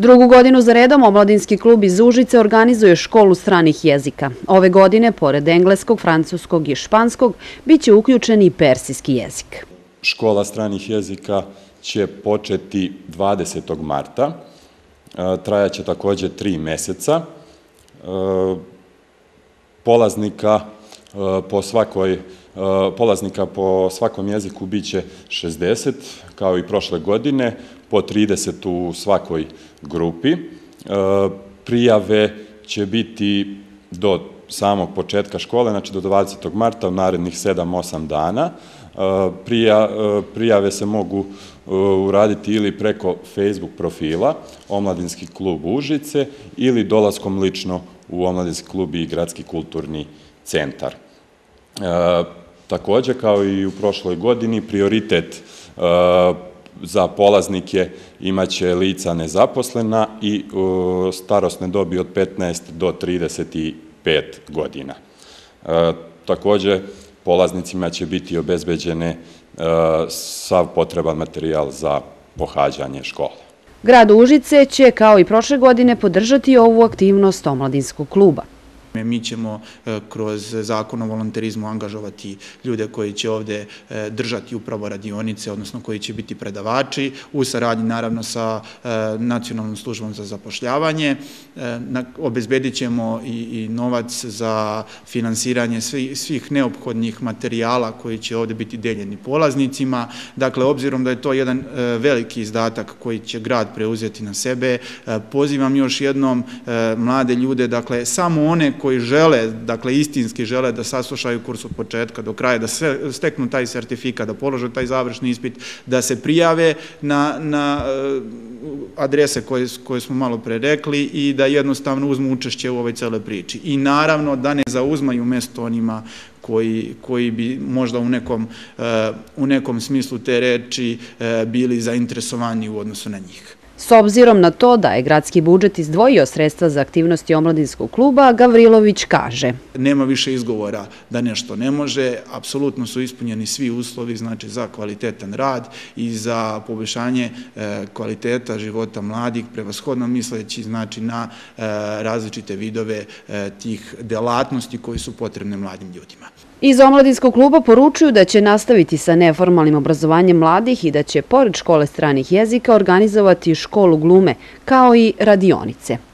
Drugu godinu za redom Omladinski klub iz Užice organizuje školu stranih jezika. Ove godine, pored engleskog, francuskog i španskog, bit će uključen i persijski jezik. Škola stranih jezika će početi 20. marta. E, trajaće također tri meseca. E, polaznika Eh, po svakoj eh, polaznika po svakom jeziku bit će 60, kao i prošle godine, po 30 u svakoj grupi. Eh, prijave će biti do samog početka škole, znači do 20. marta, u narednih 7-8 dana. Prijave se mogu uraditi ili preko Facebook profila Omladinski klub Užice ili dolaskom lično u Omladinski klub i Gradski kulturni centar centar. E, također, kao i u prošloj godini, prioritet e, za polaznike imaće lica nezaposlena i e, starostne dobi od 15 do 35 godina. Također, polaznicima će biti obezbeđene sav potreban materijal za pohađanje škole. Grad Užice će, kao i prošle godine, podržati ovu aktivnost omladinskog kluba. Mi ćemo e, kroz zakon o volonterizmu angažovati ljude koji će ovde e, držati upravo radionice, odnosno koji će biti predavači, u saradnji naravno sa e, nacionalnom službom za zapošljavanje. Obezbedit ćemo i novac za finansiranje svih neophodnih materijala koji će ovde biti deljeni polaznicima. Dakle, obzirom da je to jedan veliki izdatak koji će grad preuzeti na sebe, pozivam još jednom mlade ljude, dakle, samo one koji žele, dakle istinski žele da saslušaju kurs od početka do kraja, da steknu taj sertifikat, da polože taj završni ispit, da se prijave na na eh, adrese koje smo malo pre rekli i da jednostavno uzmu učešće u ovoj cele priči. I naravno da ne zauzmaju mesto onima koji bi možda eh, u nekom smislu te reči eh, bili zainteresovani u odnosu na njih. S obzirom na to da je gradski budžet izdvojio sredstva za aktivnosti omladinskog kluba, Gavrilović kaže. Nema više izgovora da nešto ne može. Apsolutno su ispunjeni svi uslovi znači, za kvalitetan rad i za poboljšanje e, kvaliteta života mladih, prevashodno misleći znači, na e, različite vidove e, tih delatnosti koji su potrebne mladim ljudima. Iz Omladinskog kluba poručuju da će nastaviti sa neformalnim obrazovanjem mladih i da će pored škole stranih jezika organizovati školu glume, kao i radionice.